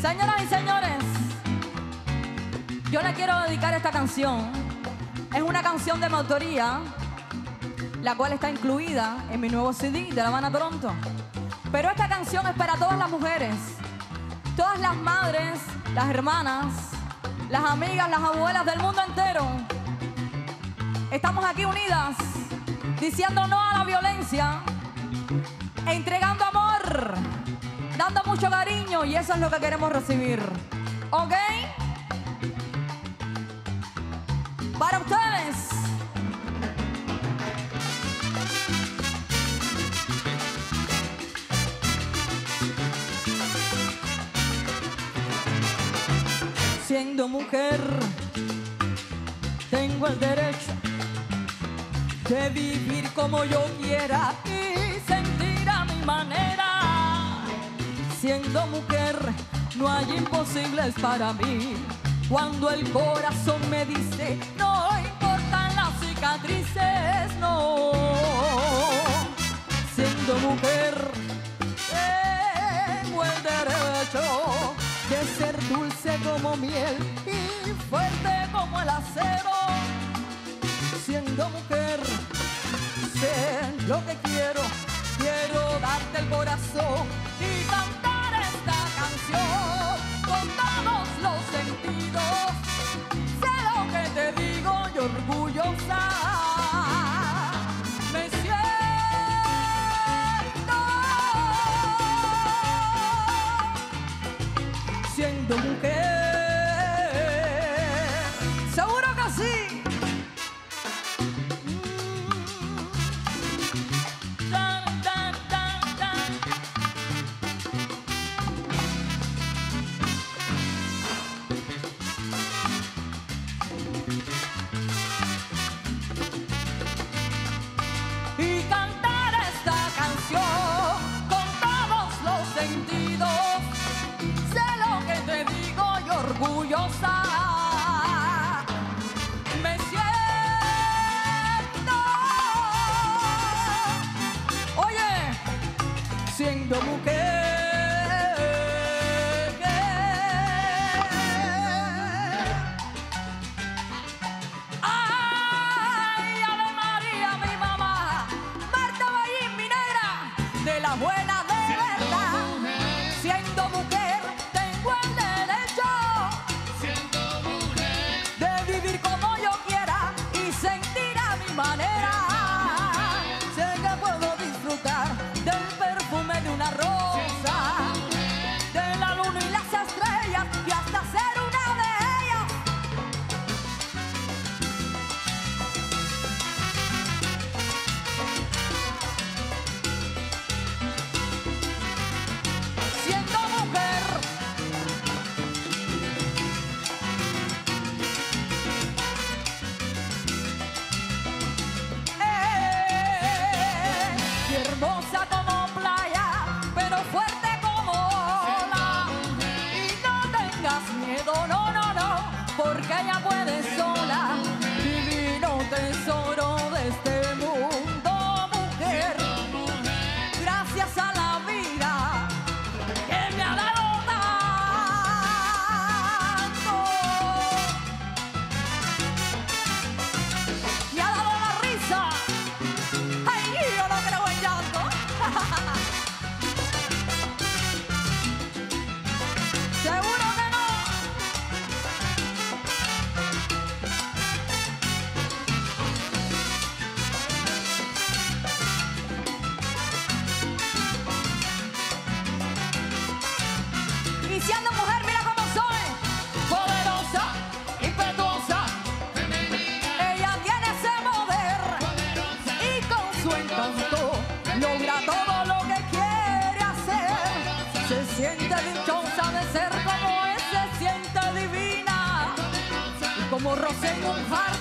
Señoras y señores, yo le quiero dedicar esta canción. Es una canción de mi autoría, la cual está incluida en mi nuevo CD de La Habana Toronto. Pero esta canción es para todas las mujeres, todas las madres, las hermanas, las amigas, las abuelas del mundo entero. Estamos aquí unidas, diciendo no a la violencia, entregando amor, dando mucho cariño y eso es lo que queremos recibir. ¿Ok? Para ustedes. Siendo mujer, tengo el derecho de vivir como yo quiera y sentir a mi manera. Siendo mujer, no hay imposibles para mí. Cuando el corazón me dice, no importan las cicatrices, no. Siendo mujer, tengo el derecho de ser dulce como miel y fuerte como el acero. Siendo mujer, sé lo que quiero, quiero darte el corazón orgullosa. Me siento. Oye, siendo mujer. Ay, como roce jardín.